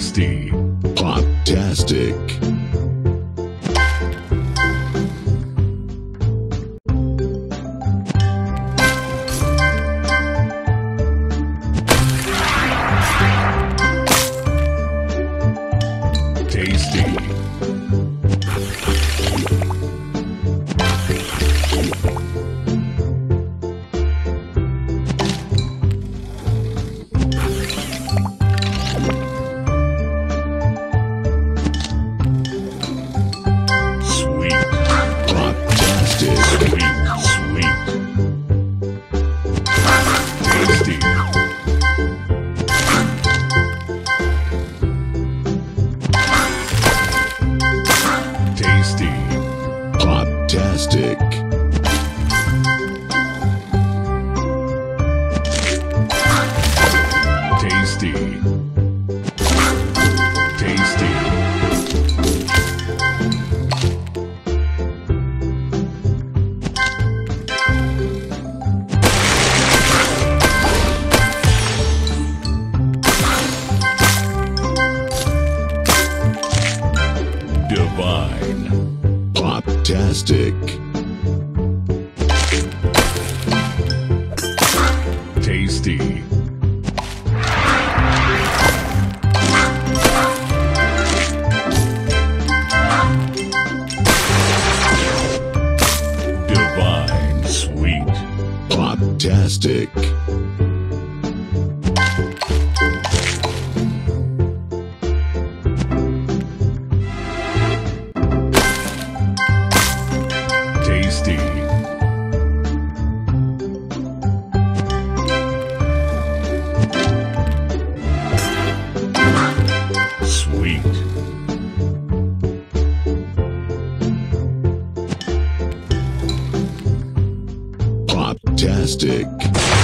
Tasty. Poptastic. Divine. Poptastic. Tasty. Divine. Sweet. Poptastic. fantastic.